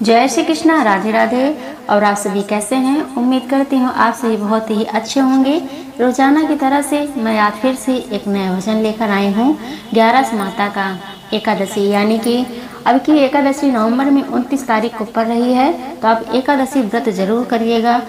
जय श्री कृष्णा, राधे राधे। और आप सभी कैसे हैं? उम्मीद करती हूँ आप सभी बहुत ही अच्छे होंगे। रोज़ाना की तरह से मैं आज फिर से एक नया भजन लेकर आई हूँ। ग्यारह माता का एकादशी, यानी कि अब की एकादशी नवंबर में 29 तारीख को पड़ रही है तो आप एकादशी व्रत ज़रूर करिएगा।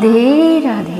राधे राधे